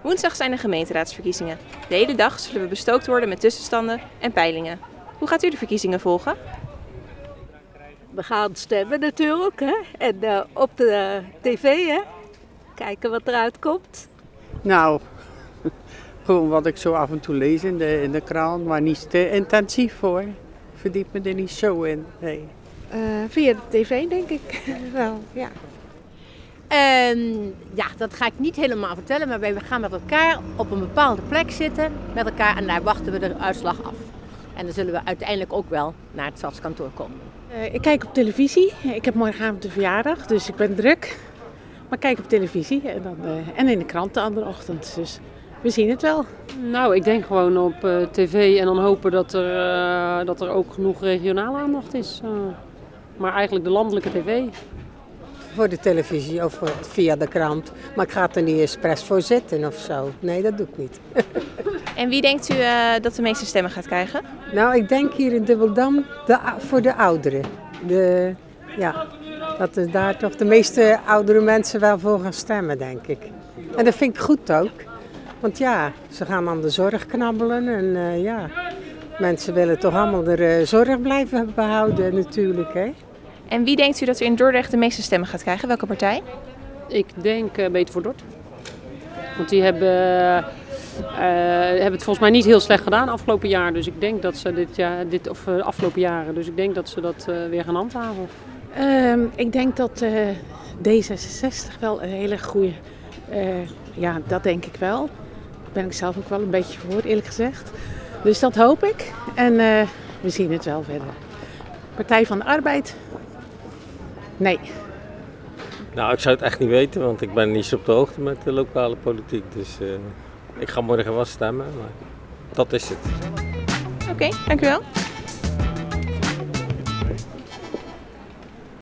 Woensdag zijn de gemeenteraadsverkiezingen. De hele dag zullen we bestookt worden met tussenstanden en peilingen. Hoe gaat u de verkiezingen volgen? We gaan stemmen natuurlijk. Hè? En uh, op de tv, hè? kijken wat eruit komt. Nou, gewoon wat ik zo af en toe lees in de, in de krant, maar niet te intensief hoor. Verdiep me er niet zo in. Nee. Uh, via de tv denk ik wel, ja. En ja, dat ga ik niet helemaal vertellen, maar wij gaan met elkaar op een bepaalde plek zitten met elkaar en daar wachten we de uitslag af. En dan zullen we uiteindelijk ook wel naar het stadskantoor komen. Uh, ik kijk op televisie. Ik heb morgenavond de verjaardag, dus ik ben druk. Maar kijk op televisie en, dan, uh, en in de krant de andere ochtend. Dus we zien het wel. Nou, ik denk gewoon op uh, tv en dan hopen dat er, dat er ook genoeg regionale aandacht is. maar eigenlijk de landelijke tv voor de televisie of via de krant. Maar ik ga er niet expres voor zitten of zo. Nee, dat doe ik niet. en wie denkt u uh, dat de meeste stemmen gaat krijgen? Nou, ik denk hier in Dubbeldam de, voor de ouderen. De, ja, dat er daar toch de meeste oudere mensen wel voor gaan stemmen, denk ik. En dat vind ik goed ook. Want ja, ze gaan aan de zorg knabbelen en uh, ja, mensen willen toch allemaal de uh, zorg blijven behouden natuurlijk, hè. En wie denkt u dat u in Dordrecht de meeste stemmen gaat krijgen? Welke partij? Ik denk uh, Beter voor Dort. Want die hebben, uh, hebben het volgens mij niet heel slecht gedaan afgelopen jaar. Dus ik denk dat ze dit jaar, dit, of uh, afgelopen jaren, dus ik denk dat ze dat weer gaan handhaven. Um, ik denk dat D66 wel een hele goede, ja dat denk ik wel. Daar ben ik zelf ook wel een beetje voor, eerlijk gezegd. Dus dat hoop ik. En we zien het wel verder. Partij van de Arbeid, Nee. Nou, ik zou het echt niet weten, want ik ben niet zo op de hoogte met de lokale politiek. Dus uh, ik ga morgen wel stemmen, maar dat is het. Oké, okay, dank u wel.